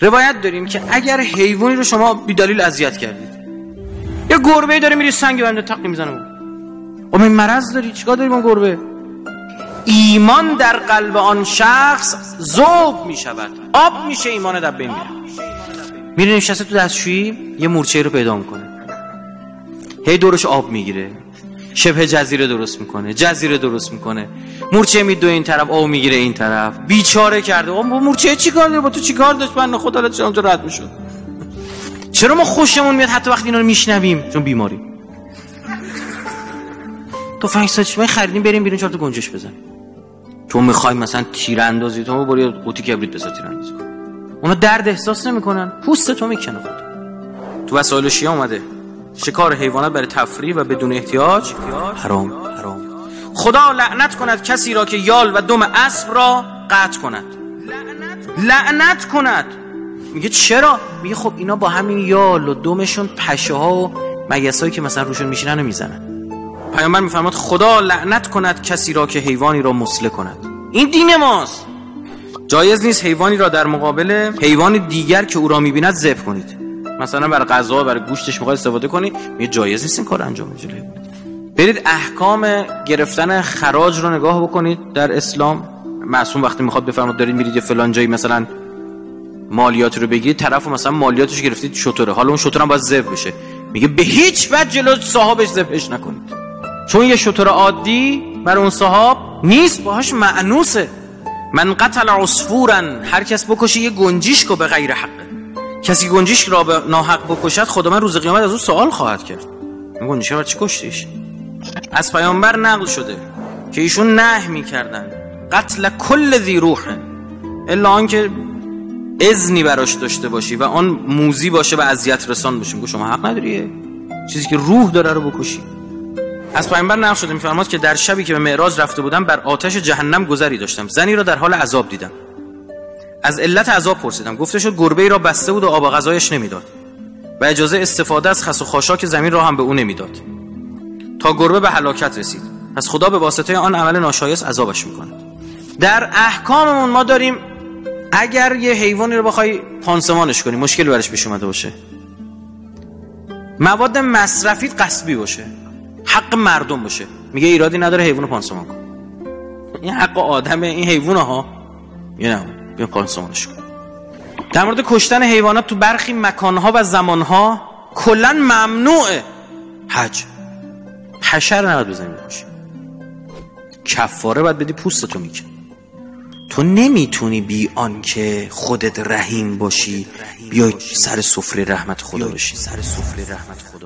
روایت داریم که اگر حیوانی رو شما بی دلیل اذیت کردید یه گربه داره میری سنگ بنده تق می‌زنه. خب این مرض داری؟ چیکار داری با گربه؟ ایمان در قلب آن شخص ذوب می شود آب میشه ایمان در بین میره میره نشسته تو دستشویی یه مورچه رو پیدا می‌کنه. هی دورش آب می‌گیره. شبه جزیره درست می‌کنه جزیره درست می‌کنه. مورچه میدو این طرف آب می‌گیره این طرف. بیچاره کرده. با مورچه چی کار با تو چی کار داشت؟ من خدا چرا تو رد می‌شد. چرا ما خوشمون میاد حتی وقتی اینا رو میشنویم؟ چون بیماری تو فنگ ساچمه خریدیم بریم بیرون چهار تا گنجش بزن. تو می‌خوای مثلا تیراندازی تو برو قوطی کبریت بزن تیراندازی اونا درد احساس نمی‌کنن. پوست تو می‌کنه خود تو وسایل شیعه اومده؟ شکار حیوانات برای تفریح و بدون احتیاج حرام. حرام خدا لعنت کند کسی را که یال و دم اسب را قطع کند. لعنت کند. میگه چرا؟ میگه خب اینا با همین یال و دمشون پشه ها و مگسایی که مثلا روشون میشینن و می‌زنن. پیامبر میفرماد خدا لعنت کند کسی را که حیوانی را مسله کند. این دین ماست. جایز نیست حیوانی را در مقابل حیوان دیگر که او را می‌بیند ذبح کنید. مثلا برای غذا برای گوشتش می‌خواد استفاده کنی یه جایز نیست این کار انجام بدید برید احکام گرفتن خراج رو نگاه بکنید در اسلام. معصوم وقتی می‌خواد بفرماد دارید میرید فلان جایی مثلا مالیات رو بگیرید طرف مثلا مالیاتش گرفتید شطوره. حالا اون شطور هم باید ذبح بشه. میگه به هیچ وجه جلو صاحبش ذبحش نکنید. چون یه شطور عادی برای اون صاحب نیست باهاش معنوسه. من قتل عصفورا هر کس بکشه یه گنجیش کو به غیر حق کسی گنجیش را به ناحق بکشد خدا من روز قیامت از اون سوال خواهد کرد. گنجیش رو چی کشتیش؟ از پیامبر نقل شده که ایشون نه می‌کردن قتل کل ذی روح. الا آنکه اذنی براش داشته باشی و آن موزی باشه و اذیت رسان باشه میگه شما حق نداری. چیزی که روح داره رو بکشی. از پیامبر نقل شده میفرماد که در شبی که به معراج رفته بودم بر آتش جهنم گذری داشتم. زنی را در حال عذاب دیدم. از علت عذاب پرسیدم. گفته شد گربه ای را بسته بود و آب غذایش نمی‌داد. و اجازه استفاده از خس و خاشاک زمین را هم به او نمی‌داد. تا گربه به هلاکت رسید. پس خدا به واسطه آن عمل ناشایست عذابش می‌کند. در احکاممون ما داریم اگر یه حیوانی رو بخوای پانسمانش کنی مشکل برش پیش اومده باشه. مواد مصرفی قصبی باشه. حق مردم باشه. میگه ایرادی نداره حیوان پانسمان کن. این حق آدمه این حیوان ها. یه نه بیا پانسمانش کن در مورد کشتن حیوانات تو برخی مکانها و زمانها کلا ممنوعه. حج. حشر نباید بزنی بکشی کفاره باید بدی پوستتو میکن تو نمی‌تونی بی که خودت رحیم باشی بیای سر سفره رحمت خدا باشی سر سفره رحمت خدا باشی